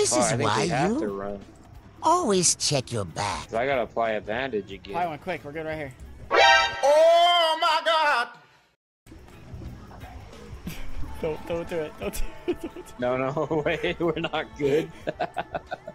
This Oh, is why have to you run. always check your back. I gotta apply a bandage Apply one quick. We're good right here. Oh my god! Don't don't do it. Don't do it. Don't do it. No, no, wait, we're not good.